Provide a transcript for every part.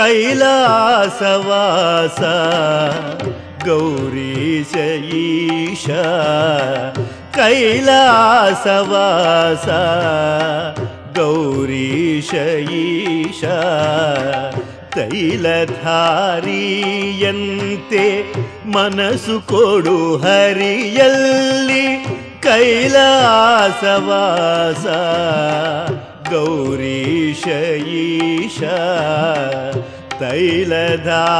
ಕೈಲಾಸವಾಸ ಗೌರೀಶ ಕೈಲಾಸವಾಸ ಗೌರೀಶ ಈಶ ತೈಲಧಾರಿಯಂತೆ ಮನಸ್ಸು ಕೊಡು ಹರಿಯಲ್ಲಿ ಕೈಲಾಸವಾಸ ಗೌರೀಶ ಈಶ ತೈಲಧಾರಿಯಂತೆ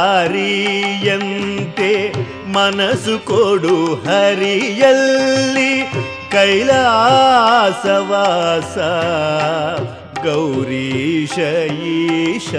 ಮನಸ್ಸು ಕೊಡು ಹರಿಯಲ್ಲಿ ಕೈಲಾಸವಾಸ ಗೌರೀಶ ಈಶ.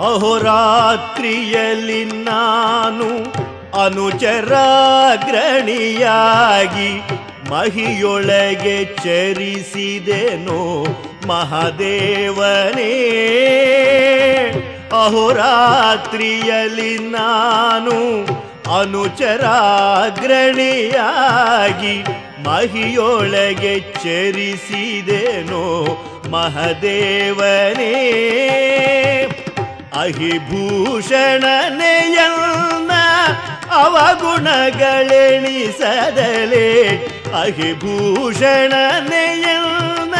ಅಹೋರಾತ್ರಿಯಲ್ಲಿ ನಾನು ಅನುಚರಾಗ್ರಣಿಯಾಗಿ ಮಹಿಯೊಳಗೆ ಚರಿಸಿದೆನೋ ಮಹಾದೇವನೇ. ಅಹೋರಾತ್ರಿಯಲ್ಲಿ ನಾನು ಅನುಚರಾಗ್ರಣಿಯಾಗಿ ಮಹಿಯೊಳಗೆ ಚರಿಸಿದೆನು ಮಹದೇವನೇ. ಅಹಿಭೂಷಣನೆಯನ್ನ ಅವಗುಣಗಳೆಣಿಸದಲೇ. ಅಹಿಭೂಷಣನೆಯನ್ನ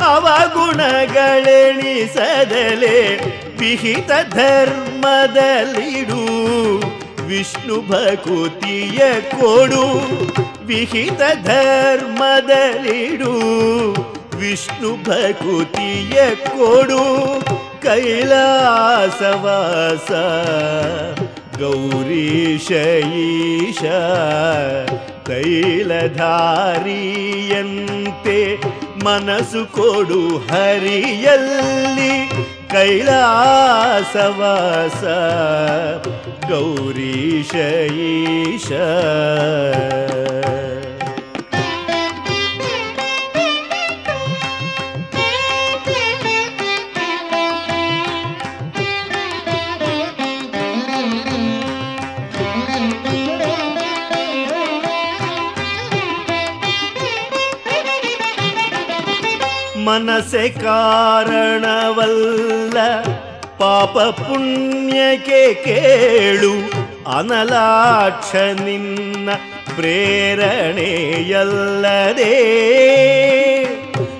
ಅವಗುಣಗಳೆಣಿಸದಲೇ. ವಿಹಿತ ಧರ್ಮದಲ್ಲಿಡು ವಿಷ್ಣು ಭಕುತಿಯ ಕೊಡು. ವಿಹಿತ ಧರ್ಮದಲ್ಲಿಡು ವಿಷ್ಣು ಭಕುತಿಯ ಕೊಡು. ಕೈಲಾಸವಾಸ. ಗೌರಿ ಈಶ ತೈಲಧಾರಿಯಂತೆ ಮನಸ್ಸು ಕೊಡು ಹರಿಯಲ್ಲಿ ಕೈಲಾಸವಾಸ. ಗೌರೀಶ ಈಶ ಮನಸೆ ಕಾರಣವಲ್ಲ ಪಾಪ ಪುಣ್ಯಕ್ಕೆ ಕೇಳು ಅನಲಾಕ್ಷ ನಿನ್ನ ಪ್ರೇರಣೆಯಲ್ಲದೆ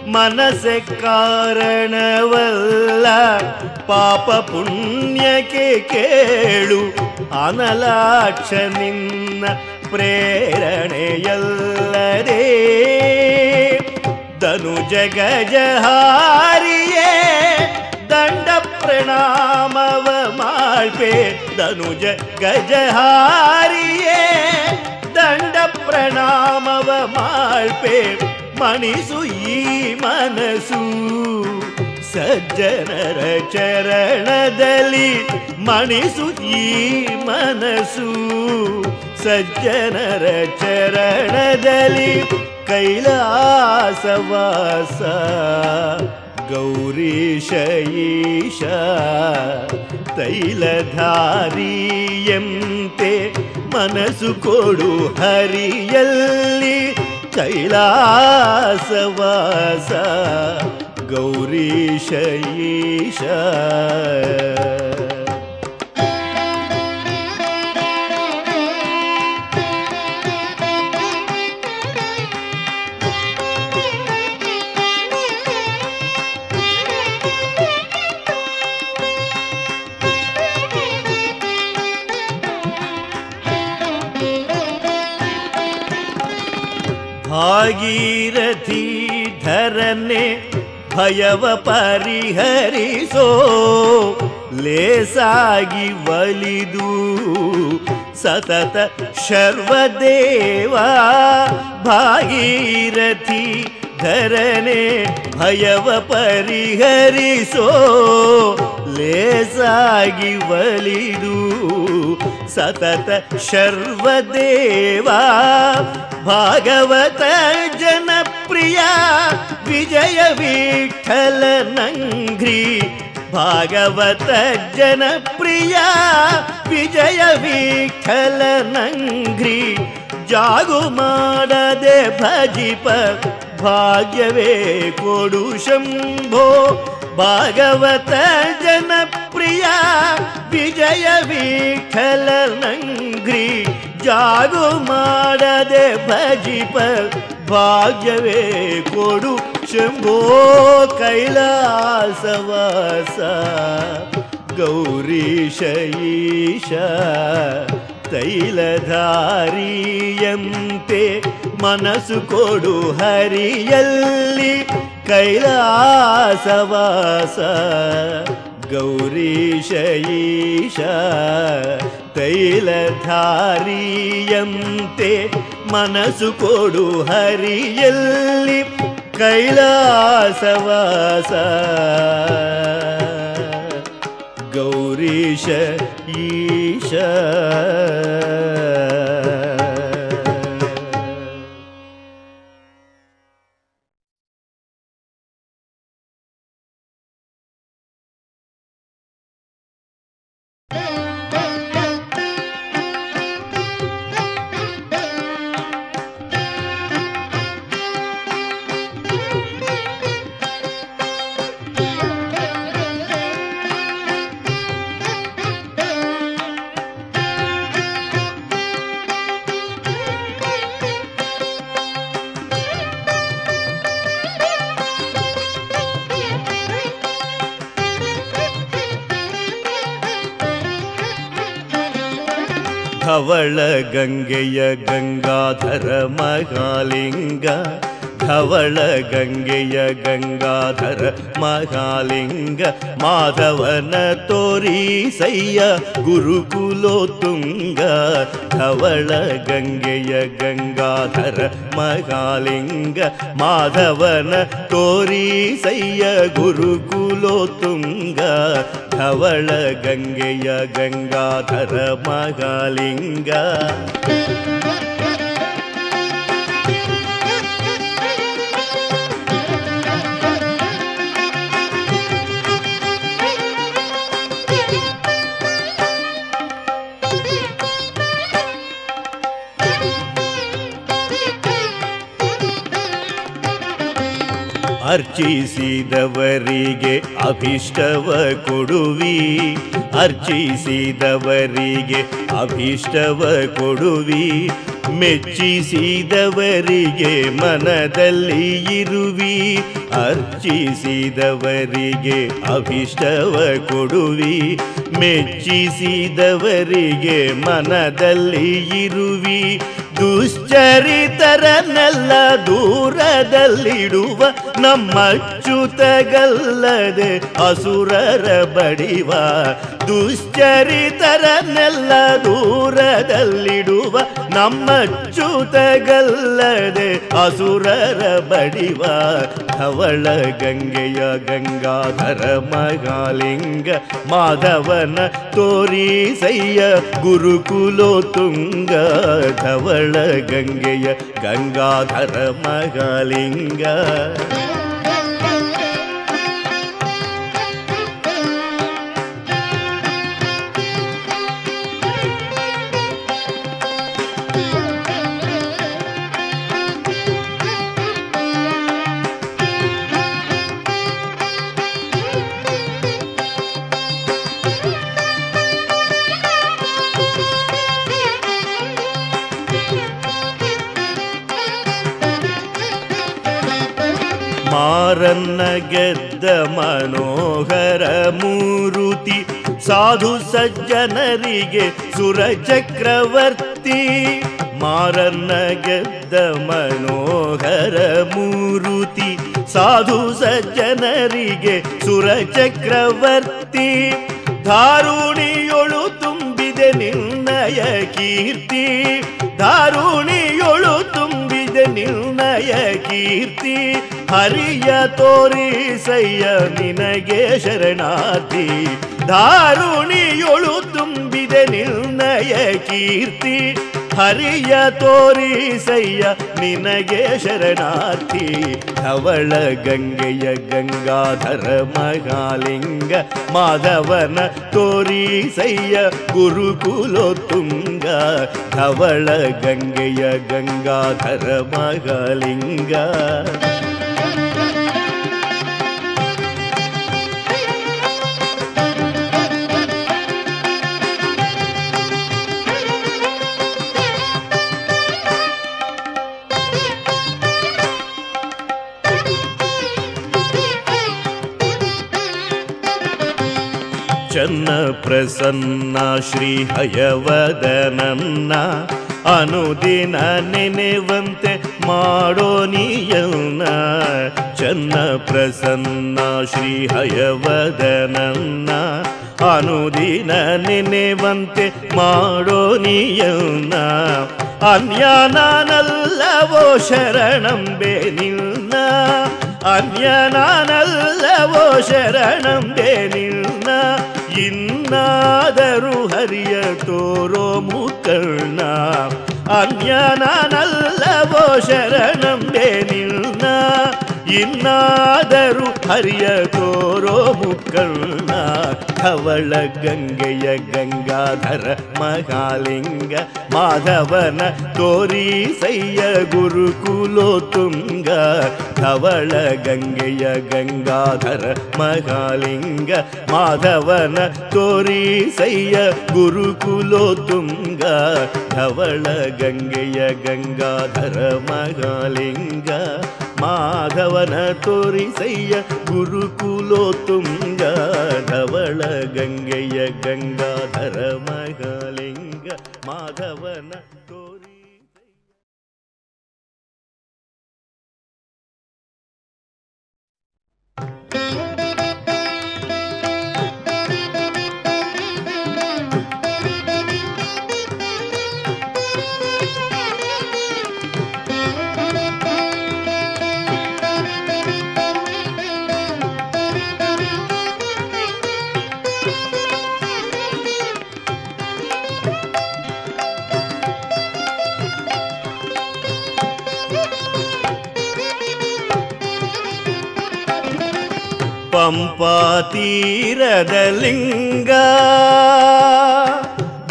ಮನಸೆ ಕಾರಣವಲ್ಲ ಪಾಪ ಪುಣ್ಯಕ್ಕೆ ಕೇಳು ಅನಲಾಕ್ಷ ನಿನ್ನ ಪ್ರೇರಣೆಯಲ್ಲದೆ ಧನು ಜಗಜಹಾರಿಯೇ ದಂಡ ಪ್ರಣಾಮವ ಮಾಳ್ಪೆ ಧನುಜ ಗಜಹಾರಿಯೇ ದಂಡ ಪ್ರಣಾಮವ ಮಾಳ್ಪೆ ಮಣಿಸು ಈ ಮನಸ್ಸು ಸಜ್ಜನರ ಚರಣದಲ್ಲಿ ಮಣಿಸು ಈ ಮನಸ್ಸು ಸಜ್ಜನರ ಚರಣದಲ್ಲಿ ಗೌರೀಶ ಈಶ ತೈಲಧಾರಿಯಂತೆ ಮನಸ್ಸು ಕೊಡು ಹರಿಯಲ್ಲಿ ಕೈಲಾಸವಾಸ ಗೌರೀಶ ಈಶ ಭಾಗೀರಥಿ ಧರನೆ ಭಯವ ಪರಿಹರಿಸೋ ಲೇಸಾಗಿ ಒಲಿದು ಸತತ ಶರ್ವದೇವ ಭಾಗೀರಥಿ ಧರನೆ ಭಯವ ಪರಿಹರಿಸೋ ಲೇಸಾಗಿ ಒಲಿದು ಸತತ ಶರ್ವದೇವ ಭಾಗವತ ಜನಪ್ರಿಯ ವಿಜಯ ವಿಠಲ ನಂಘ್ರಿ ಭಾಗವತ ಜನಪ್ರಿಯ ವಿಜಯ ವಿಠಲ ನಂಘ್ರಿ ಜಾಗು ಮಾಡದೆ ಭಜಿಪ ಭಾಗ್ಯವೇ ಕೊಡು ಶಂಭೋ ಭಾಗವತ ಜನಪ್ರಿಯ ವಿಜಯ ವಿಠಲ ನಂಘ್ರಿ ಜಾಗು ಮಾಡದೆ ಭಜಿಪ ಭಾಗ್ಯವೇ ಕೊಡು ಶಂಭೋ ಕೈಲಾಸವಾಸ ಗೌರೀಶ ಈಶ ತೈಲಧಾರಿಯಂತೆ ಮನಸ್ಸು ಕೊಡು ಹರಿಯಲ್ಲಿ कैलासवास गौरीशयीश ईश ते मनसु कोडु हरियल्लि कैलासवास। गौरीश ईश கவள கங்கைய கங்காதர மகாலிங்கா ಧವಳ ಗಂಗೆಯ ಗಂಗಾಧರ ಮಹಾಲಿಂಗ ಮಾಧವನ ತೋರಿಸಯ್ಯ ಗುರುಕುಲೋತ್ತುಂಗ ಧವಳ ಗಂಗೆಯ ಗಂಗಾಧರ ಮಹಾಲಿಂಗ ಮಾಧವನ ತೋರಿಸಯ್ಯ ಗುರುಕುಲೋತ್ತುಂಗ ಧವಳ ಗಂಗೆಯ ಗಂಗಾಧರ ಮಹಾಲಿಂಗ ಅರ್ಚಿಸಿದವರಿಗೆ ಅಭಿಷ್ಟವ ಕೊಡುವಿ. ಅರ್ಚಿಸಿದವರಿಗೆ ಅಭಿಷ್ಟವ ಕೊಡುವಿ. ಮೆಚ್ಚಿಸಿದವರಿಗೆ ಮನದಲ್ಲಿ ಇರುವಿ. ಅರ್ಚಿಸಿದವರಿಗೆ ಅಭಿಷ್ಟವ ಕೊಡುವಿ. ಮೆಚ್ಚಿಸಿದವರಿಗೆ ಮನದಲ್ಲಿ ಇರುವಿ. ದುಶ್ಚರಿತರನ್ನೆಲ್ಲ ದೂರದಲ್ಲಿಡುವ ನಮ್ಮ ನಮ್ಮಚ್ಚುತಗಲ್ಲದೆ ಅಸುರರ ಬಡಿವ ದುಶ್ಚರಿತರನ್ನೆಲ್ಲ ದೂರದಲ್ಲಿಡುವ ನಮ್ಮಚ್ಚುತಗಲ್ಲದೆ ಅಸುರರ ಬಡಿವ ಧವಳ ಗಂಗೆಯ ಗಂಗಾಧರ ಮಗಾಲಿಂಗ ಮಾಧವನ ತೋರಿಸಯ್ಯ ಗುರುಕುಲೋ ತುಂಗ ಧವಳ ಗಂಗೆಯ ಗಂಗಾಧರ ಮಗಾಲಿಂಗ ಮಾರನ್ನ ಗೆದ್ದ ಮನೋಹರ ಮೂರುತಿ, ಸಾಧು ಸಜ್ಜನರಿಗೆ ಸುರ ಚಕ್ರವರ್ತಿ. ಮಾರನ್ನ ಗೆದ್ದ ಮನೋಹರ ಮೂರುತಿ, ಸಾಧು ಸಜ್ಜನರಿಗೆ ಸುರ ಚಕ್ರವರ್ತಿ. ಧಾರುಣಿಯೊಳು ತುಂಬಿದೆ ನಿನ್ನಯ ಕೀರ್ತಿ, ಧಾರುಣಿಯೊಳು ತುಂಬಿದೆ ನಿರ್ಣಯ ಕೀರ್ತಿ ಹರಿಯ ತೋರಿಸಯ್ಯ ನಿನಗೆ ಶರಣಾರ್ಥಿ ದಾರುಣಿಯೊಳು ತುಂಬಿದೆ ನಿರ್ಣಯ ಕೀರ್ತಿ ಹರಿಯ ತೋರಿಸಯ್ಯ ನಿನಗೆ ಶರಣಾರ್ಥಿ ಧವಳ ಗಂಗೆಯ ಗಂಗಾಧರ ಮಹಾಲಿಂಗ ಮಾಧವನ ತೋರಿಸಯ್ಯ ಗುರುಕುಲೋ ತುಂಗ ಧವಳ ಗಂಗೆಯ ಗಂಗಾಧರ ಮಹಾಲಿಂಗ ಚನ್ನ ಪ್ರಸನ್ನ ಶ್ರೀ ಹಯವದನನ್ನ ಅನುದಿನ ನೆನೆವಂತೆ ಮಾಡೋ ನೀಯನ್ನ ಚನ್ನ ಪ್ರಸನ್ನ ಶ್ರೀ ಹಯವದನನ್ನ ಅನುದಿನ ನೆನೆವಂತೆ ಮಾಡೋ ನೀಯನ್ನ ಅನ್ಯಾನಲ್ಲವೋ ಶರಣಂಬೆ ನಿನ್ನ ಅನ್ಯನಾನಲ್ಲವೋ ಶರಣಂಬೆ ನಿನ್ನ ಇನ್ನಾದರೂ ಹರಿಯ ತೋರೋ ಮುಕರ್ಣ ಅನ್ಯನಾನಲ್ಲವೋ ಶರಣಂಬೆ ನಿನ್ನ ಇನ್ನಾದರೂ ಹರಿಯ ತೋರೋ ಮುಕ್ಕಣ್ಣ ಧವಳ ಗಂಗೆಯ ಗಂಗಾಧರ ಮಹಾಲಿಂಗ ಮಾಧವನ ತೋರಿ ಸಯ್ಯ ಗುರುಕುಲೋ ತುಂಗ ಧವಳ ಗಂಗೆಯ ಗಂಗಾಧರ ಮಹಾಲಿಂಗ ಮಾಧವನ ತೋರಿ ಸಯ್ಯ ಗುರುಕುಲೋ ತುಂಗ ಧವಳ ಗಂಗೆಯ ಗಂಗಾಧರ ಮಹಾಲಿಂಗ ಮಾಧವನ ತೋರಿಸಯ್ಯ ಗುರುಕುಲೋ ತುಂಗ ಧವಳ ಗಂಗೆಯ ಗಂಗಾಧರ ಮಹಾಲಿಂಗ ಮಾಧವನ ತೋರಿ ಪಂಪಾ ತೀರದ ಲಿಂಗ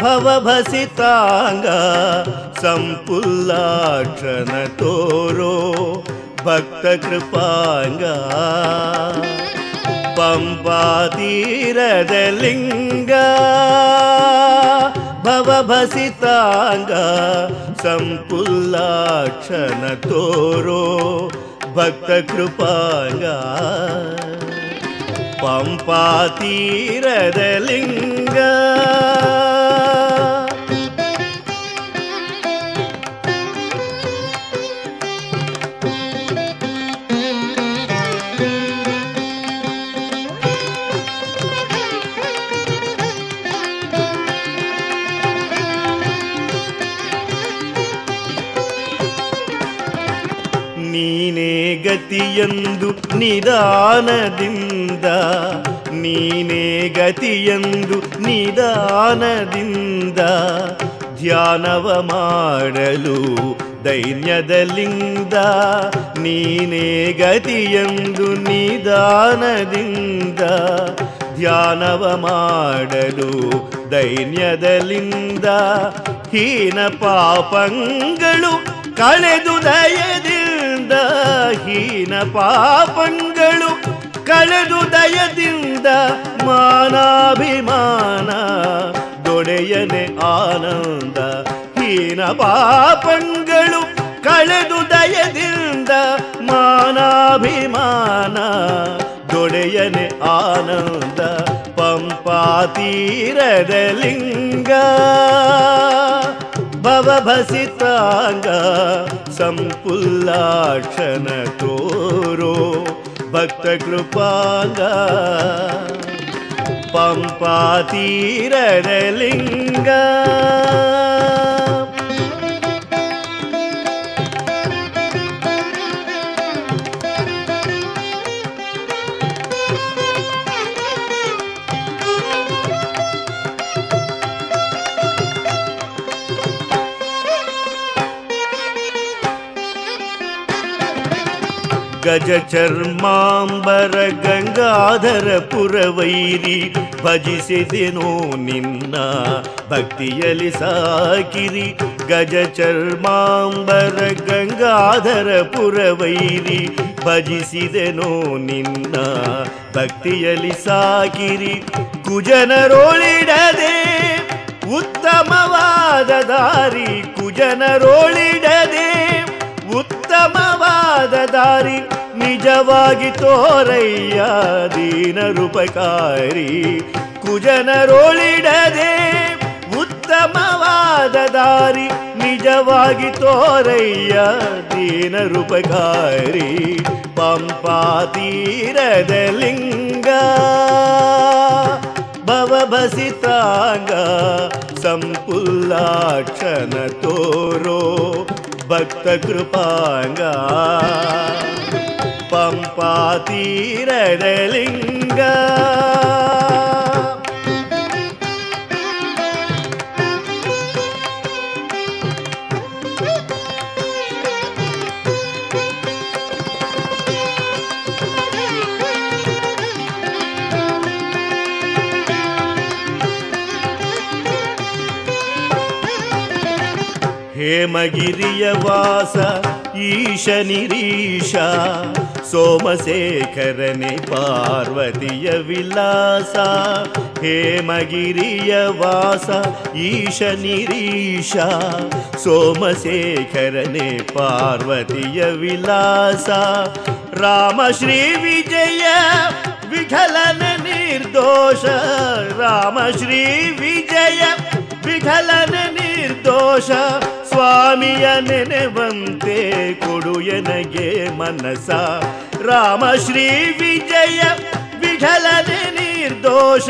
ಭವಭಸಿತಾಂಗ ಸಂಪುಲ್ಲಾಕ್ಷಣ ತೋರೋ ಭಕ್ತ ಕೃಪಾಂಗ ಪಂಪಾ ತೀರದ ಲಿಂಗ ಭವಭಸಿತಾಂಗ ಸಂಪುಲ್ಲಾಕ್ಷಣ ತೋರೋ ಭಕ್ತ ಕೃಪಾಂಗ ಪಂಪಾತೀರದಲಿಂಗ ಗತಿಯಂದು ನಿಧಾನದಿಂದ, ನೀನೇ ಗತಿಯಂದು ನಿಧಾನದಿಂದ ಧ್ಯಾನವ ಮಾಡಲು ದೈನ್ಯದಲ್ಲಿಂದ, ನೀನೇ ಗತಿಯಂದು ನಿಧಾನದಿಂದ ಧ್ಯಾನವ ಮಾಡಲು ದೈನ್ಯದಲ್ಲಿಂದ, ಹೀನ ಪಾಪಂಗಳು ಕಳೆದು ದಯದಿಂದ ಹೀನ ಪಾಪಂಗಳು ಕಳೆದು ದಯದಿಂದ ಮಾನಾಭಿಮಾನ ದೊಡೆಯನೆ ಆನಂದ ಹೀನ ಪಾಪಂಗಳು ಕಳೆದು ದಯದಿಂದ ಮಾನಾಭಿಮಾನ ದೊಡೆಯನೆ ಆನಂದ ಪಂಪಾತೀರದ ಲಿಂಗ भवभसिताङ्गुल्लाक्षन कोरो भक्तकृपाङ्ग। पम्पातीरदलिङ्ग। ಕೃಪಾಂಗ ಪಂಪಾ ತೀರದ ಲಿಂಗ ಗಜ ಚರ್ಮಾಂಬರ ಗಂಗಾಧರ ಪುರವೈರಿ ಭಜಿಸಿದೆನೋ ನಿನ್ನ ಭಕ್ತಿಯಲ್ಲಿ ಸಾಕಿರಿ ಗಜ ಚರ್ಮಾಂಬರ ಗಂಗಾಧರ ಪುರವೈರಿ ಭಜಿಸಿದೆನೋ ನಿನ್ನ ಭಕ್ತಿಯಲ್ಲಿ ಸಾಕಿರಿ ಕುಜನರೋಳಿಡದೆ ಉತ್ತಮವಾದ ದಾರಿ ಕುಜನರೋಳಿಡದೆ ಉತ್ತಮವಾದ ದಾರಿ ನಿಜವಾಗಿ ತೋರಯ್ಯ ದೀನರುಪಕಾರಿ ಕುಜನರೋಳಿಡದೆ ಉತ್ತಮವಾದ ದಾರಿ ನಿಜವಾಗಿ ತೋರಯ್ಯ ದೀನರುಪಕಾರಿ ಪಂಪಾ ತೀರದ ಲಿಂಗ, ಭವಭಸಿತಾಂಗ ಸಂಪುಲ್ಲಾಕ್ಷಣ ತೋರೋ భక్త కృపాంగా పంపాతీరలింగా ತೀರದ ಲಿಂಗ ಹೇಮಗಿರಿಯ ವಾಸ ಈಶ ನಿರೀಶ ಸೋಮಶೇಖರನೆ ಪಾರ್ವತಿಯ ವಿಲಾಸ ಹೇಮಗಿರಿಯ ವಾಸ ಈಶ ನಿರೀಶ ಸೋಮಶೇಖರನೆ ಪಾರ್ವತಿಯ ವಿಲಾಸ ರಾಮ ಶ್ರೀ ವಿಜಯ ವಿಠಲನ ನಿರ್ದೋಷ ರಾಮ ಶ್ರೀ ವಿಜಯ ವಿಠಲನ ನಿರ್ದೋಷ ಸ್ವಾಮಿಯ ನೆನೆವಂತೆ ಕೊಡು ಎನಗೆ ಮನಸ ರಾಮ ಶ್ರೀ ವಿಜಯ ವಿಠಲನ ನಿರ್ದೋಷ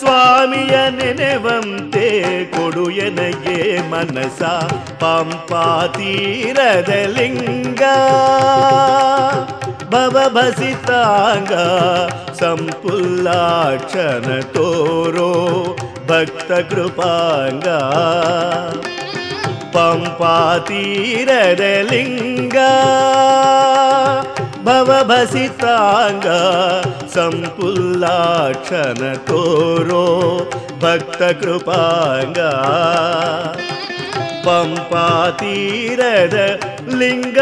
ಸ್ವಾಮಿಯ ನೆನೆವಂತೆ ಕೊಡು ಎನಗೆ ಮನಸ ಪಂಪಾ ತೀರದ ಲಿಂಗ ಭವಭಸಿತಾಂಗ ಸಂಪುಲ್ಲಾಕ್ಷಣ ತೋರೋ ಭಕ್ತ ಕೃಪಾಂಗ ಪಂಪಾ ತೀರದ ಲಿಂಗ ಭವಭಸಿತಾಂಗ ಸಂಪುಲ್ಲಾಕ್ಷಣ ತೋರೋ ಭಕ್ತ ಕೃಪಾಂಗ ಪಂಪಾ ತೀರದ ಲಿಂಗ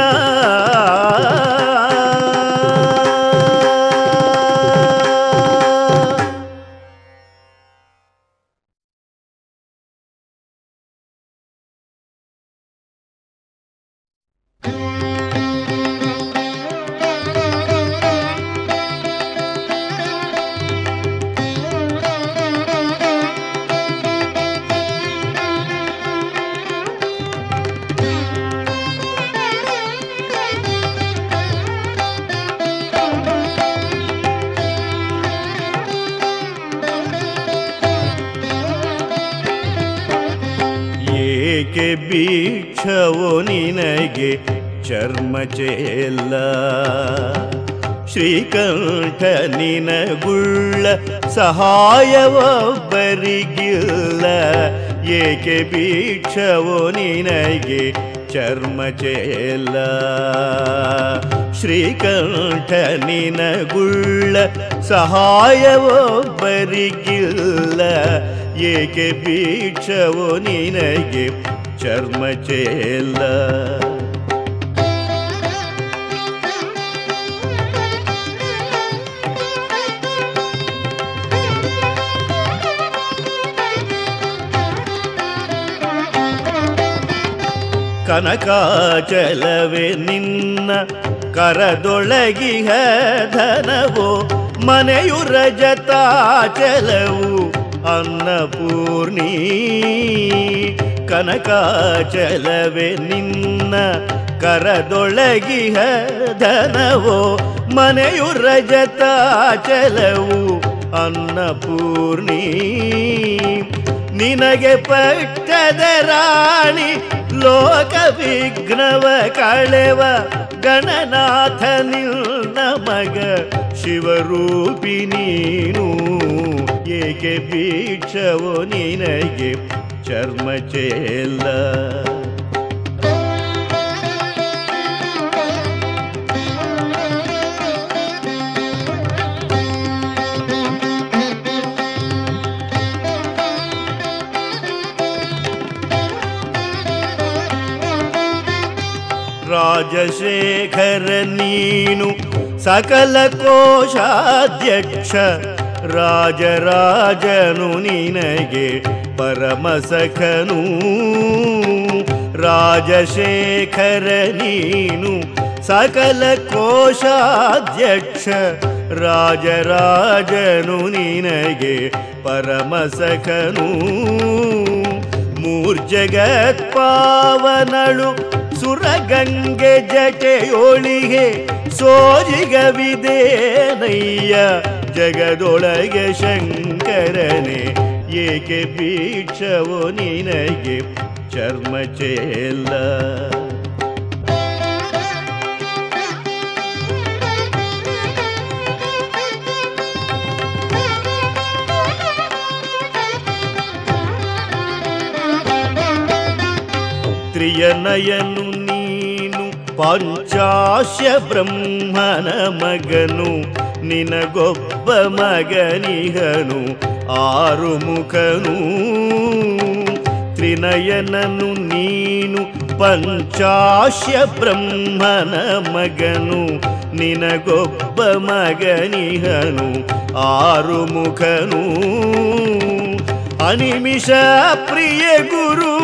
ಚರ್ಮ ಚೇಲ್ಲ ಶ್ರೀಕಂಠ ನಿನಗುಳ್ಳ ಸಹಾಯವೊಬ್ಬರಿಗಿಲ್ಲ. ಏಕೆ ಭಿಕ್ಷವೋ ನಿನಗೆ ಚರ್ಮ ಚೇಲ್ಲ ಶ್ರೀಕಂಠ ನಿನಗುಳ್ಳ ಸಹಾಯವೊಬ್ಬರಿಗಿಲ್ಲ. ಏಕೆ ಭಿಕ್ಷವೋ ನಿನಗೆ ಚರ್ಮ ಚೇಲ್ಲ ಕನಕಾಚಲವೇ ನಿನ್ನ ಕರದೊಳಗಿಹ ಧನವೋ, ಮನೆಯು ರಜತಾಚಲವು ಅನ್ನಪೂರ್ಣಿ ಕನಕಾಚಲವೇ ನಿನ್ನ ಕರದೊಳಗಿಹ ಧನವೋ, ಮನೆಯು ರಜತಾಚಲವು ಅನ್ನಪೂರ್ಣಿ ನಿನಗೆ ಪಟ್ಟದ ರಾಣಿ ಲೋಕ ವಿಘ್ನವ ಕಳೆವ ಗಣನಾಥ ನಿನ್ನ ಮಗ ಶಿವರೂಪಿ ನೀನು ಏಕೆ ಭಿಕ್ಷವೋ ನಿನಗೆ ಚರ್ಮ ಚೇಲ್ಲ ರಾಜಶೇಖರ, ನೀನು ಸಕಲ ಕೋಶಾಧ್ಯಕ್ಷ. ರಾಜರಾಜನು ನಿನಗೆ ಪರಮಸಖನು ರಾಜಶೇಖರ, ನೀನು ಸಕಲ ಕೋಶಾಧ್ಯಕ್ಷ. ರಾಜರಾಜನು ನಿನಗೆ ಪರಮಸಖನು ಮೂರ್ಜಗತ್ಪಾವನಳು ಸುರಗಂಗೆ ಜಟೆಯೊಳಿಗೆ ಸೋಜಿಗವಿದೇನಯ್ಯ ಜಗದೊಳಗೆ ಶಂಕರನೆ ಏಕೆ ಬೀಕ್ಷವೋ ನಿನಗೆ ಚರ್ಮ ಚೇಲ್ಲ ತ್ರಿಯನಯನು ನೀನು ಪಂಚಾಶ ಬ್ರಹ್ಮನ ಮಗನು ನಿನಗೊಬ್ಬ ಮಗನಿಗನು ಆರು ಮುಖನು ತ್ರಿನಯನನು ನೀನು ಪಂಚಾಶ ಬ್ರಹ್ಮನ ಮಗನು ನಿನಗೊಬ್ಬ ಮಗನಿಹನು ಆರು ಮುಖನು ಅನಿಮಿಷ ಪ್ರಿಯ ಗುರು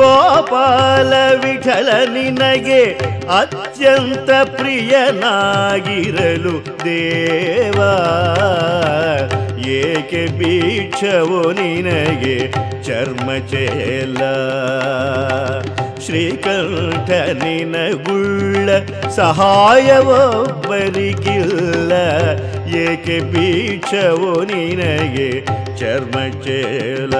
ಗೋಪಾಲ ವಿಠಲ ನಿನಗೆ ಅತ್ಯಂತ ಪ್ರಿಯನಾಗಿರಲು ದೇವಾ. ಏಕೆ ಬೀಕ್ಷವು ನಿನಗೆ ಚರ್ಮ ಚೇಲ? ಶ್ರೀಕಂಠ ನಿನಗುಳ್ಳ ಸಹಾಯವೊಬ್ಬರಿಗಿಲ್ಲ. ಏಕೆ ಬೀಕ್ಷವು ನಿನಗೆ ಚರ್ಮ ಚೇಲ?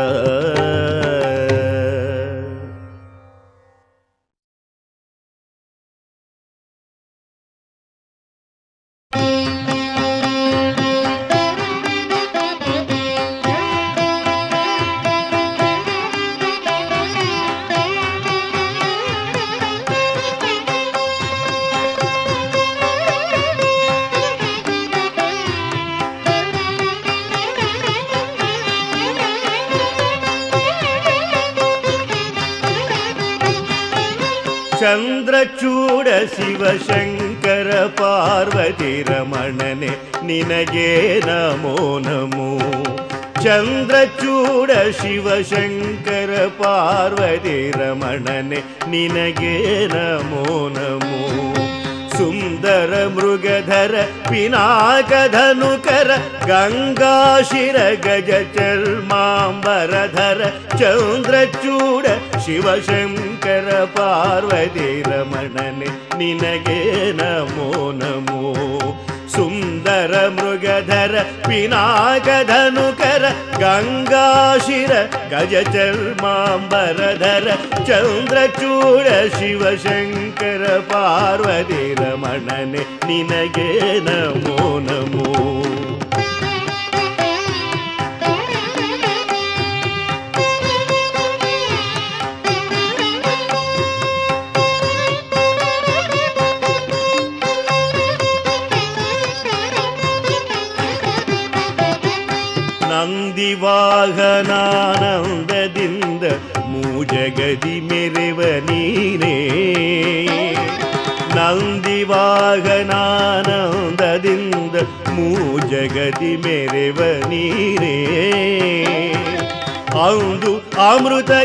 ಶಿವಶಂಕರ ಪಾರ್ವತಿ ರಮಣನೆ ನಿನಗೆ ನಮೋ ನಮೋ ಚಂದ್ರಚೂಡ ಶಿವಶಂಕರ ಪಾರ್ವತಿ ರಮಣನೆ ನಿನಗೆ ನಮೋ ನಮೋ ಸುಂದರ ಮೃಗಧರ ಪಿನಾಕಧನುಕರ ಗಂಗಾಶಿರ ಗಜ ಚರ್ಮಾಂಬರಧರ ಚಂದ್ರಚೂಡ ಶಿವಶಂಕರ ಪಾರ್ವತಿ ರಮಣನೆ ನಿನಗೆ ನಮೋ ನಮೋ ಸುಂದರ ಮೃಗಧರ ಪಿನಾಕಧನುಕರ ಗಂಗಾಶಿರ ಗಜ ಚರ್ಮಾಂಬರಧರ ಚಂದ್ರಚೂಡ ಶಿವಶಂಕರ ಪಾರ್ವತಿ ರಮಣನೆ ನಿನಗೆ ನಮೋ ನಮೋ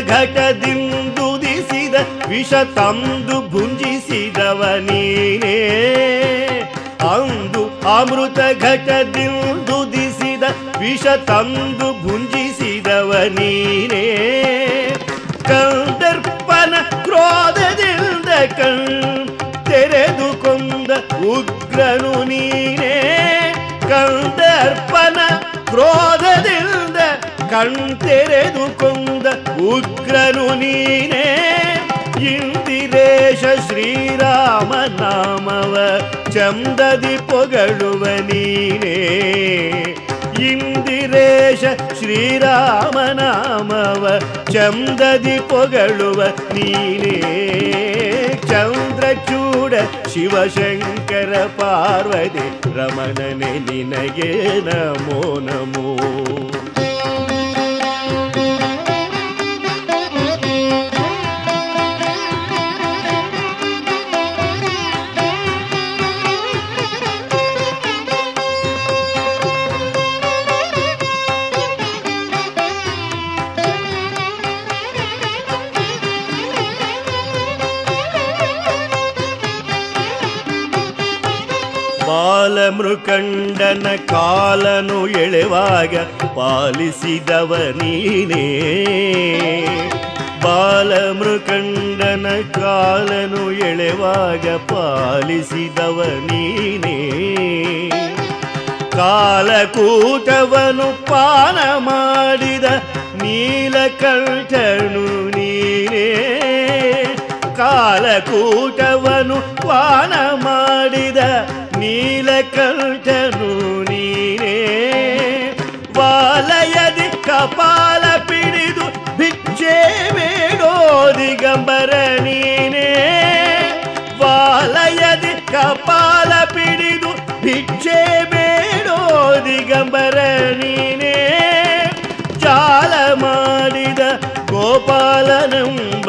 ಘಟದಿಂದುದಿಸಿದ ವಿಷ ತಂದು ಭುಂಜಿಸಿದವ ನೀನೇ ಅಂದು ಅಮೃತ ಘಟದಿಂದುದಿಸಿದ ವಿಷ ತಂದು ಭುಂಜಿಸಿದವ ನೀನೇ ಕಂದರ್ಪನ ಕ್ರೋಧದಿಂದ ಕಣ್ ತೆರೆದು ಕೊಂದ ಉಗ್ರನು ನೀನೇ. ಕಂದರ್ಪನ ಕ್ರೋಧದಿಂದ ಕಣ್ ತೆರೆದು ಕೊಂದ ಉಗ್ರನು ನೀನೇ ಇಂದಿರೇಶ ಶ್ರೀರಾಮ ನಾಮವ ಚಂದದಿ ಪೊಗಳುವ ನೀನೇ ಇಂದಿರೇಶ ಶ್ರೀರಾಮ ನಾಮವ ಚಂದದಿ ಪೊಗಳುವ ನೀನೇ ಚಂದ್ರಚೂಡ ಶಿವಶಂಕರ ಪಾರ್ವತಿ ರಮಣನೆ ನಿನಗೆ ನಮೋ ನಮೋ ಬಾಲಮೃಕಂಡನ ಕಾಲನು ಎಳೆವಾಗ ಪಾಲಿಸಿದವ ನೀನೇ. ಬಾಲಮೃಕಂಡನ ಕಾಲನು ಎಳೆವಾಗ ಪಾಲಿಸಿದವ ನೀನೇ. ಕಾಲಕೂಟವನು ಪಾನ ಮಾಡಿದ ನೀಲಕಂಠನು ನೀನೇ. ಕಾಲಕೂಟವನು ಪಾನ ಮಾಡಿದ ನೀಲಕಂಠನು ನೀನೇ ವಾಲಯದಿ ಕಪಾಲ ಪಿಡಿದು ಭಿಕ್ಷೆ ಬೇಡೋ ದಿಗಂಬರ ನೀನೇ ವಾಲಯದಿ ಕಪಾಲ ಪಿಡಿದು ಭಿಕ್ಷೆ ಬೇಡೋ ದಿಗಂಬರ ನೀನೇ ಜಾಲ ಮಾಡಿದ ಗೋಪಾಲನೆಂಬ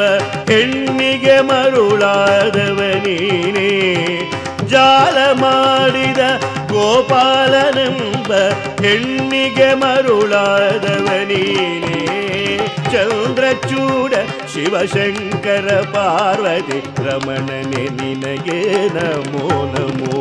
ಹೆಣ್ಣಿಗೆ ಮರುಳಾದವ ನೀನೇ ಜಾಲ ಮಾಡಿದ ಗೋಪಾಲನೆಂಬ ಹೆಣ್ಣಿಗೆ ಮರುಳಾದವ ನೀನೇ ಚಂದ್ರಚೂಡ ಶಿವಶಂಕರ ಪಾರ್ವತಿ ರಮಣನೆ ನಿನಗೆ ನಮೋ ನಮೋ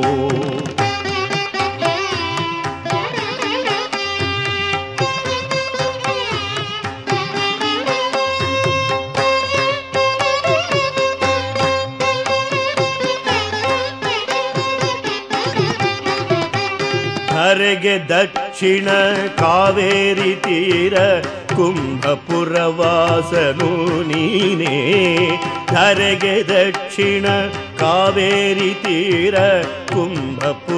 ಹರೆಗೆ ದಕ್ಷಿಣ ಕಾವೇರಿ ತೀರ ಕುಂಭಪುರವಾಸನು ನೀನೇ. ಕರೆಗೆ ದಕ್ಷಿಣ ಕಾವೇರಿ ತೀರ ಕುಂಭಪುರವಾಸನು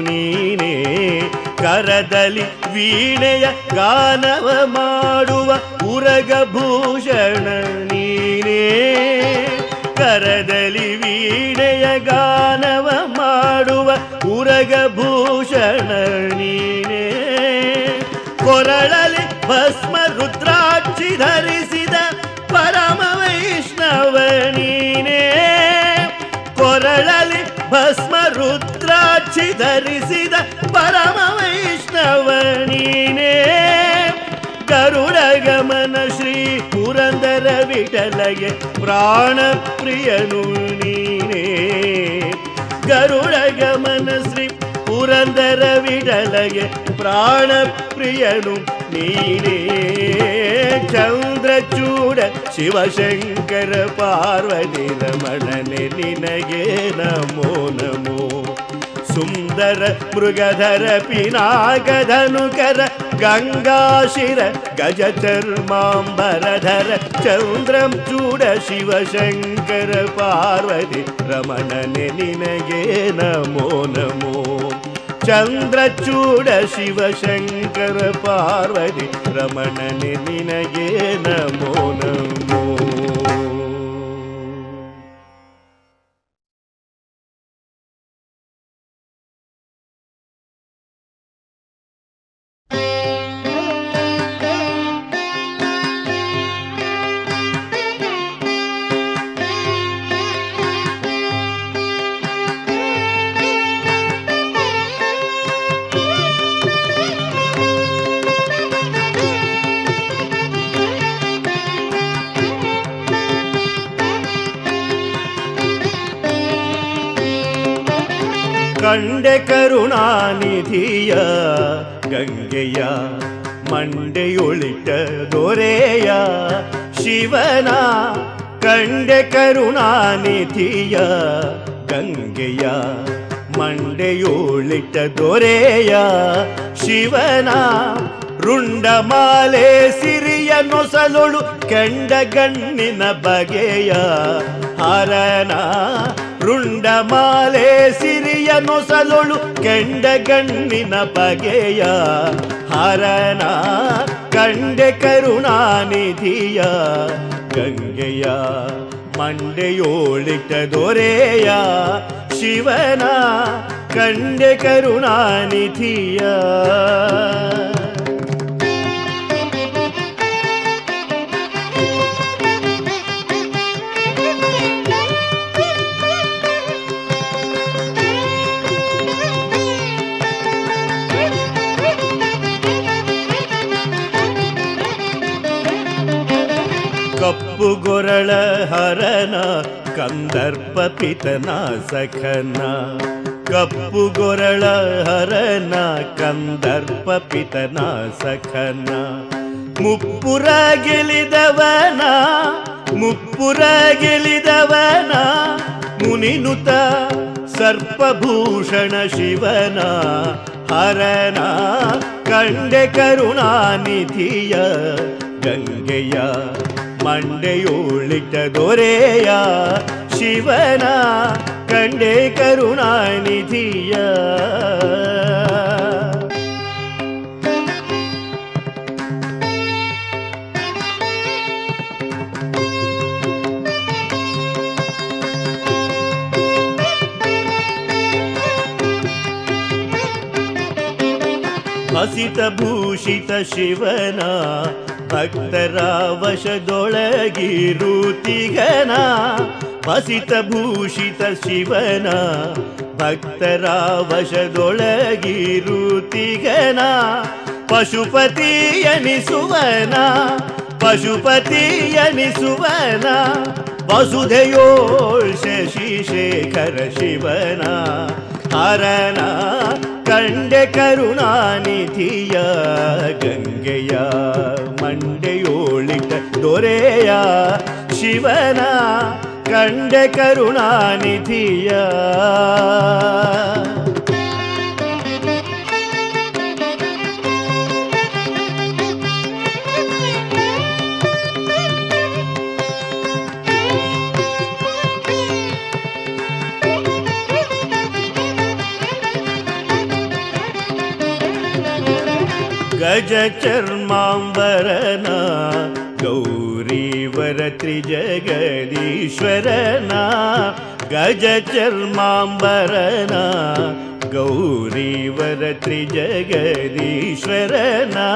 ನೀನೇ. ಕರದಲ್ಲಿ ವೀಣೆಯ ಗಾನವ ಮಾಡುವ ಉರಗಭೂಷಣ ನೀನೇ. ಕರದಲ್ಲಿ ವೀಣೆಯ ಗಾನವ ಮಾಡುವ ಉರಗಭೂಷಣ ನೀನೇ ಕೊರಳಲಿ ಭಸ್ಮ ರುದ್ರಾಕ್ಷಿ ಧರಿಸಿದ ಪರಮ ವೈಷ್ಣವ ಕೊರಳಲಿ ಭಸ್ಮ ರುದ್ರಾಕ್ಷಿ ಧರಿಸಿದ ಪರಮ ವೈಷ್ಣವ ನೀನೇ ಗರುಡ ಗಮನ ಶ್ರೀ ಪುರಂದರ ವಿಠಲಗೆ ಪ್ರಾಣ ಪ್ರಿಯನು ನೀನೇ. ಗರುಡ ಗಮನ ಶ್ರೀ ಪುರಂದರ ವಿಠಲಗೆ ಪ್ರಾಣ ಪ್ರಿಯನು ನೀನೇ ಚಂದ್ರಚೂಡ ಶಿವಶಂಕರ ಪಾರ್ವತಿ ರಮಣನೆ ನಿನಗೆ ನಮೋ ನಮೋ ಸುಂದರ ಮೃಗಧರ ಪಿನಾಗಧನುಕರ गङ्गाशिर गजचर्माम्बरधर चन्द्रं चूड शिवशङ्कर पार्वति रमणने निनगे नमो नमो। चन्द्रचूड शिवशङ्कर पार्वति रमणने निनगे नमो नमो। ನಮೋ ಕಂಡೆ ಕರುಣಾನಿಧಿಯ ಗಂಗೆಯ ಮಂಡೆಯೊಳಿಟ ದೊರೆಯ ಶಿವನ ಕಂಡೆ ಕರುಣಾನಿಧಿಯ ಗಂಗೆಯ ಮಂಡೆಯೋಳಿಟ ದೊರೆಯ ಶಿವನ ರುಂಡಮಾಲೆ ಸಿರಿಯ ನೊಸಲೊಳು ಕೆಂಡ ಗಣ್ಣಿನ ಬಗೆಯ ಹರನ ರುಂಡಮಾಲೆ ಸಿರಿಯ ನೊಸಲೊಳು ಕೆಂಡ ಗಣ್ಣಿನ ಬಗೆಯ ಹರನ ಕಂಡೆ ಕರುಣಾನಿಧಿಯ ಗಂಗೆಯ ಮಂಡೆಯೋಳಿಟ ದೊರೆಯ ಶಿವನ ಕಂಡೆ ಕರುಣಾನಿಧಿಯ ಕಪ್ಪು ಗೊರಳ ಹರನ, ಕಂದರ್ಪ ಪಿತನ ಸಖನ. ಕಪ್ಪು ಗೊರಳ ಹರನ, ಕಂದರ್ಪ ಪಿತನ ಸಖನ. ಮುಪ್ಪುರ ಗೆಲಿದವನ ಮುಪ್ಪುರ ಗೆಲಿದವನ, ಮುನಿನುತ ಸರ್ಪಭೂಷಣ ಶಿವನ. ಹರನ ಕಂಡೆ ಕರುಣಾನಿಧಿಯ ಗಂಗೆಯ ಮಂಡೆಯೋಳಿಟ್ಟ ದೊರೆಯ ಶಿವನ ಕಂಡೆ ಕರುಣಾನಿಧಿಯ ಹಸಿತ ಭೂಷಿತ ಶಿವನ ಭಕ್ತರ ವಶದೊಳಗಿರುತಿಗನ ಬಸಿತ ಭೂಷಿತ ಶಿವನ ಭಕ್ತರ ವಶದೊಳಗಿರುತಿಗನ ಪಶುಪತಿಯನಿಸುವನ ಪಶುಪತಿಯನಿಸುವನ ವಸುಧೆಯೋಳ್ ಶಶಿಶೇಖರ ಶಿವನ ಹರನ ಕಂಡೆ ಕರುಣಾನಿಧಿಯ ಗಂಗೆಯ ಮಂಡೆಯೋಳಿಟ ದೊರೆಯ ಶಿವನ ಕಂಡೆ ಕರುಣಾನಿಧಿಯ गज चर्माबरना गौरीवरत्रिजगीश्वरना ग चर्माबरना गौरीवरजगीश्वरना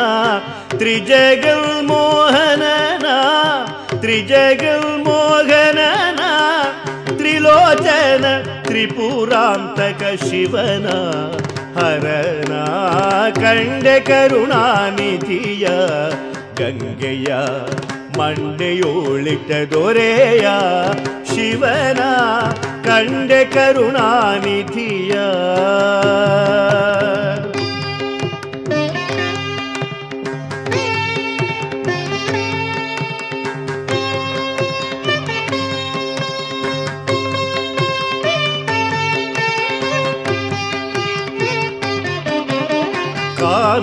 त्रिजगमोहनना त्रिजगमोहनना त्रिलोचन त्रिपुरान्तक शिवना ತ್ರಿಜಗಲ್ ಮೋಹನನ ತ್ರಿಜಗಲ್ ಮೋಹನನ ತ್ರಿಲೋಚನ ತ್ರಿಪುರಾಂತಕ ಶಿವನ ಹರನ ಕಂಡೆ ಕರುಣಾನಿಧಿಯ ಗಂಗೆಯ ಮಂಡೆಯೋಳಿಟ್ಟ ದೊರೆಯ ಶಿವನ ಕಂಡೆ ಕರುಣಾನಿಧಿಯ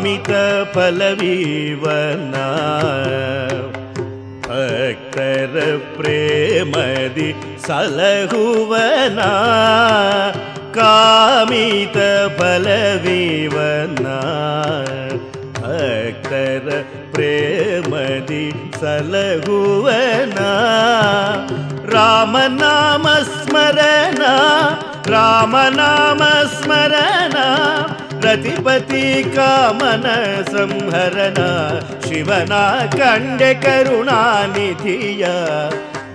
मि त पलविवना अर प्रेम सलगुवना काम पलविवना रामनामस्मरणा प्रेमी पति कामन संहरना। शिवना कण्डे कण्डकरुणानिधिया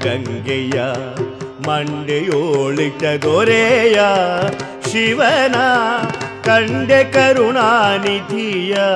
गङ्गया मण्डयोळिट गोरया। शिवना कण्डे करुणानिधिया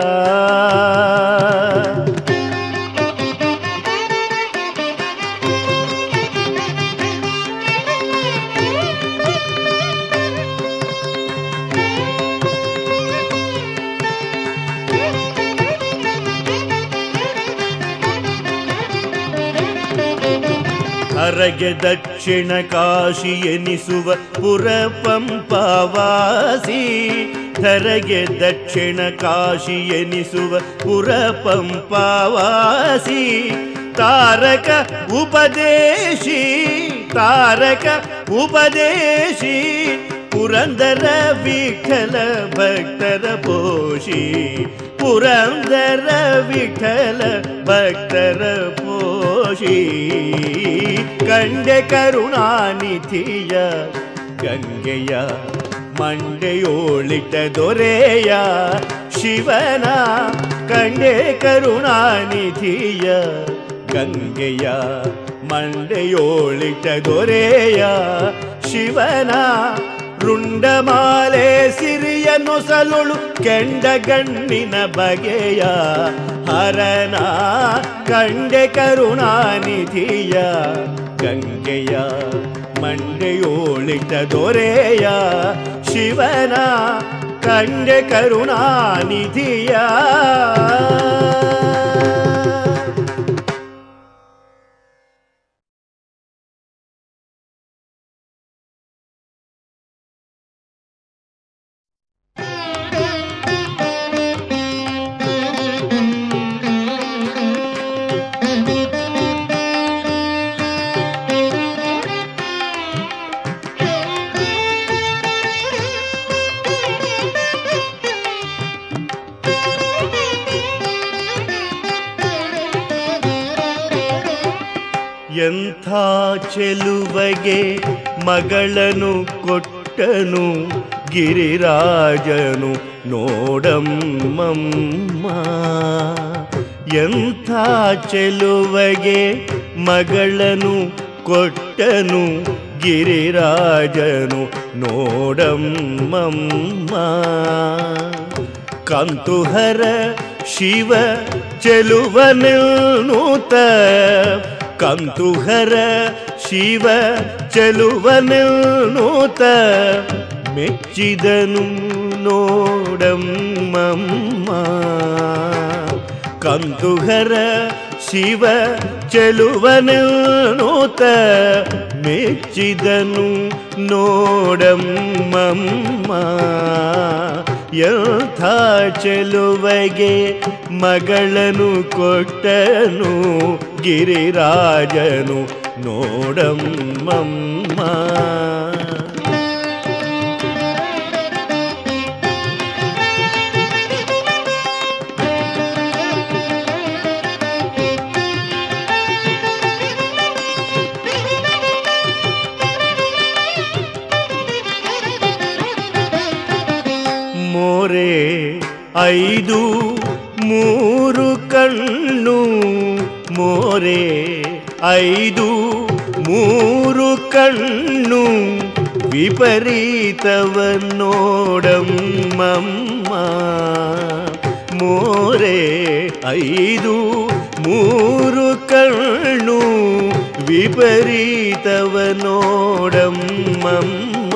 ಶಿವನ ಕಂಡೆ ಕರುಣಾನಿಧಿಯ ಹರಗೆ ದಕ್ಷಿಣ ಕಾಶಿ ಎನಿಸುವ ಪುರ ಪಂಪವಾಸಿ ಧರಗೆ ದಕ್ಷಿಣ ಕಾಶಿ ಎನಿಸುವ ಪುರ ಪಂಪವಾಸಿ ತಾರಕ ಉಪದೇಶಿ ತಾರಕ ಉಪದೇಶಿ ಪುರಂದರ ವಿಠಲ ಭಕ್ತರ ಪೋಷಿ ಪುರಂದರ ವಿಠಲ ಭಕ್ತರ ಪೋಷಿ ಕಂಡೆ ಕರುಣಾನಿಧಿಯ ಗಂಗೆಯ ಮಂಡೆಯೋಳಿಟ ದೊರೆಯ ಶಿವನ ಕಂಡೆ ಕರುಣಾನಿಧಿಯ ಗಂಗೆಯ ಮಂಡೆಯೋಳಿಟ ದೊರೆಯ ಶಿವನ ರುಂಡಮಾಲೆ ಸಿರಿಯ ನೊಸಲುಳು ಕೆಂಡ ಗಣ್ಣಿನ ಬಗೆಯ ಹರನ ಕಂಡೆ ಕರುಣಾನಿಧಿಯ கங்கையா மண்ணை ஒழித்ததொரேயா சிவனா கண்ட கருணாநிதியா. ಚೆಲುವಗೆ ಮಗಳನು ಕೊಟ್ಟನು ಗಿರಿರಾಜನು ನೋಡಮ್ಮಮ್ಮ. ಎಂಥ ಚೆಲುವಗೆ ಮಗಳನು ಕೊಟ್ಟನು ಗಿರಿರಾಜನು ನೋಡಮ್ಮಮ್ಮ. ಕಂತುಹರ ಶಿವ ಚೆಲುವನೂತ ಕಂತುಹರ ಶಿವ ಚೆಲುವನೂತ ಮೆಚ್ಚಿದನು ನೋಡಮ್ಮಮ್ಮ. ಕಂತುಹರ ಶಿವ ಚೆಲುವನೂತ ಮೆಚ್ಚಿದನು ನೋಡಮ್ಮಮ್ಮ. ಎಂಥ ಚೆಲುವಗೆ ಮಗಳನು ಕೊಟ್ಟನು ಗಿರಿರಾಜನು ನೋಡಮ್ಮಮ್ಮ. ಐದು ಮೂರು ಕಣ್ಣು ಮೋರೆ. ಐದು ಮೂರು ಕಣ್ಣು ವಿಪರೀತವನ್ನೋಡಮ್ಮಮ್ಮ. ಮೋರೆ ಐದು ಮೂರು ಕಣ್ಣು ವಿಪರೀತವನೋಡಮ್ಮಮ್ಮ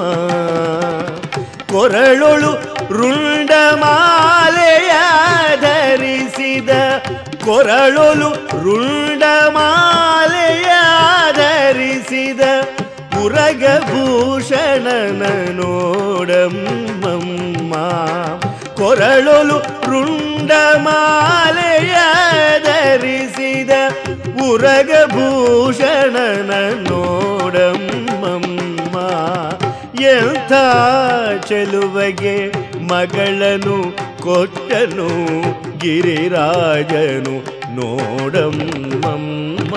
ಕೊರಳೊಳು ರುಂಡಮಾಲೆಯ ಧರಿಸಿದ ಕೊರಳೊಲು ರುಂಡಮಾಲೆಯ ಧರಿಸಿದ ಉರಗಭೂಷಣನ ನೋಡಮ್ಮಮ್ಮ ಕೊರಳೊಲು ರುಂಡಮಾಲೆಯ ಧರಿಸಿದ ಉರಗಭೂಷಣನ ನೋಡಮ್ಮಮ್ಮ ಎಂಥ ಚೆಲುವಗೆ ಮಗಳನು ಕೊಟ್ಟನು ಗಿರಿರಾಜನು ನೋಡಮ್ಮಮ್ಮ.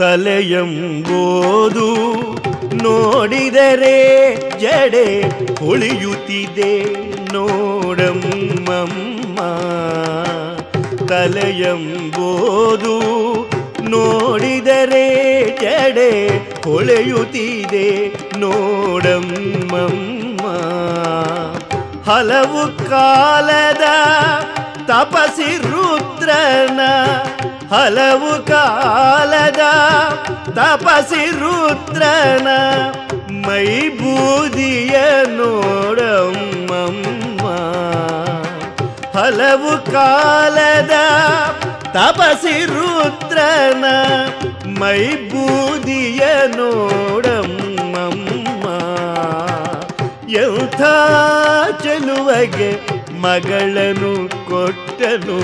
ತಲೆಯಂಬೋದು ನೋಡಿದರೆ ಜಡೆ ಹೊಳೆಯುತ್ತಿದೆ ನೋಡಮ್ಮಮ್ಮ ತಲೆಯಂಬೋದು ನೋಡಿದರೆ ಜಡೆ ಹೊಳೆಯುತ್ತಿದೆ ನೋಡಮ್ಮಮ್ಮ ಹಲವು ಕಾಲದ ತಪಸಿ ರುದ್ರನ ಹಲವು ಕಾಲದ ತಪಸಿ ರುದ್ರನ ಮೈ ಬೂದಿಯ ನೋಡಮ್ಮಮ್ಮ. ಹಲವು ಕಾಲದ ತಪಸಿ ರುದ್ರನ ಮೈ ಬೂದಿಯ ನೋಡಮ್ಮಮ್ಮ. ಎಂಥ ಚೆಲುವಗೆ ಮಗಳನು ಕೊಟ್ಟನು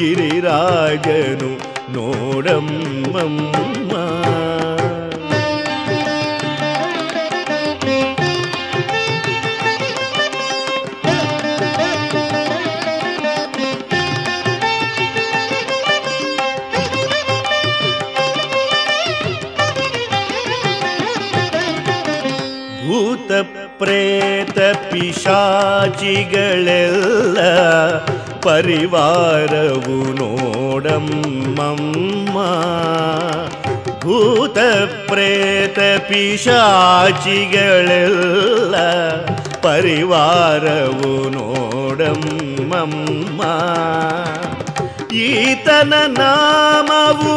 ഗിരിരാജനു നോടമ്മ ഭൂതപ്രേത പിശാചികളെല്ലാം ಪ್ರೇತ ಪಿಶಾಚಿಗಳೆಲ್ಲ ಪರಿವಾರವು ನೋಡಮ್ಮಮ್ಮ ಭೂತ ಪ್ರೇತ ಪಿಶಾಚಿಗಳೆಲ್ಲ ಪರಿವಾರವು ನೋಡಮ್ಮಮ್ಮ ಈತನ ನಾಮವು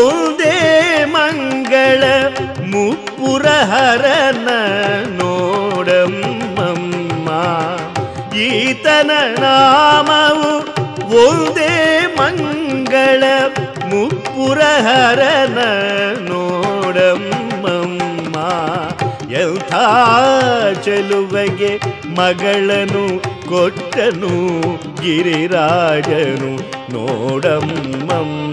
ಒಂದೇ ಮಂಗಳ ಮುಪ್ಪುರಹರನ ನೋಡಮ್ಮಮ್ಮ ಈತನ ನಾಮವು ಒಂದೇ ಮಂಗಳ ಮುಪ್ಪುರಹರನ ನೋಡಮ್ಮಮ್ಮ. ಎಂಥ ಚೆಲುವೆಗೆ ಮಗಳನು ಕೊಟ್ಟನು ಗಿರಿರಾಜನು ನೋಡಮ್ಮಮ್ಮ.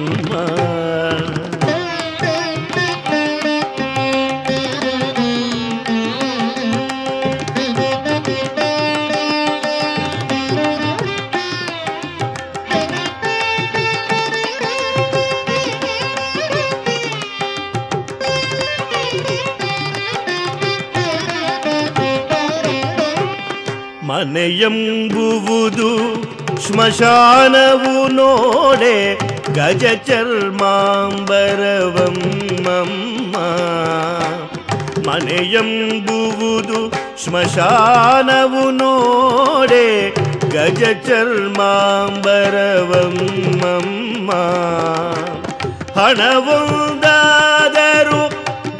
ಮನೆಯೆಂಬುವುದು ಶ್ಮಶಾನವು ನೋಡೆ ಗಜ ಚರ್ಮಾಂಬರವಮ್ಮಮ್ಮ ಮನೆಯೆಂಬುವುದು ಶ್ಮಶಾನವು ನೋಡೆ ಗಜ ಚರ್ಮಾಂಬರವಮ್ಮಮ್ಮ ಹಣವೊಂದಾದರೂ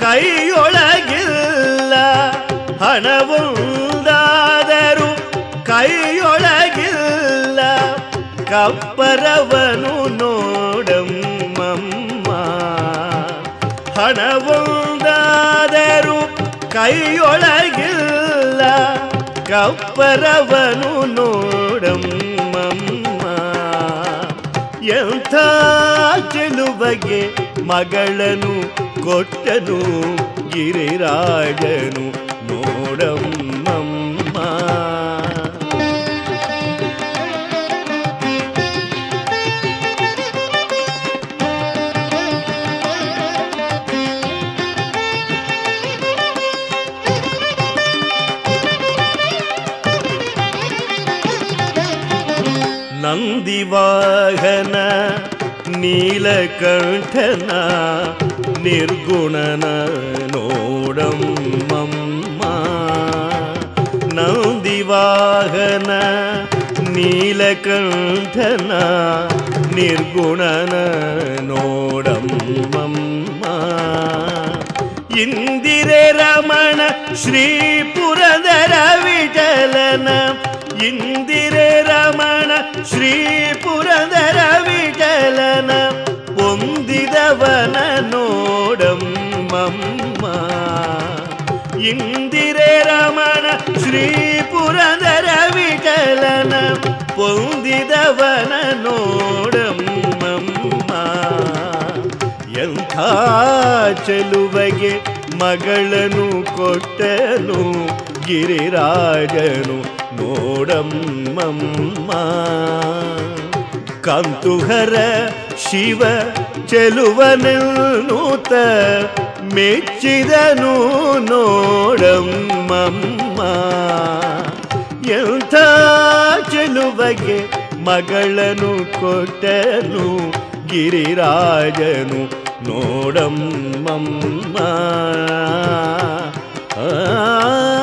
ಕೈಯೊಳಗಿಲ್ಲ ಹಣವೊಂದಾದರೂ ಕಪ್ಪರವನು ನೋಡಮ್ಮಮ್ಮ ಹಣವೊಂದಾದರೂ ಕೈಯೊಳಗಿಲ್ಲ ಕಪ್ಪರವನು ನೋಡಮ್ಮಮ್ಮ ಎಂಥ ಚೆಲುವಗೆ ಮಗಳನು ಕೊಟ್ಟನು ಗಿರಿರಾಜನು ನೋಡಮ್ಮಮ್ಮ ನಂದಿವಾಹನ ನೀಲಕಂಠನ ನಿರ್ಗುಣನ ನೋಡಮ್ಮಮ್ಮ ನಂದಿವಾಹನ ನೀಲಕಂಠನ ನಿರ್ಗುಣನ ನೋಡಮ್ಮಮ್ಮ ಇಂದಿರೆ ರಮಣ ಶ್ರೀ ಪುರದರ ಚೆಲುವಗೆ ಮಗಳನ್ನು ಕೊಟ್ಟನು ಗಿರಿರಾಜನು ನೋಡಮ್ಮಮ್ಮ. ಕಂತುಹರ ಶಿವ ಚೆಲುವನೂತ ಮೆಚ್ಚಿದನು ನೋಡಮ್ಮಮ್ಮ. ಎಂಥ ಚೆಲುವಗೆ ಮಗಳನ್ನು ಕೊಟ್ಟನು ഗിരിരാജനു നോടം മമ്മ. ആ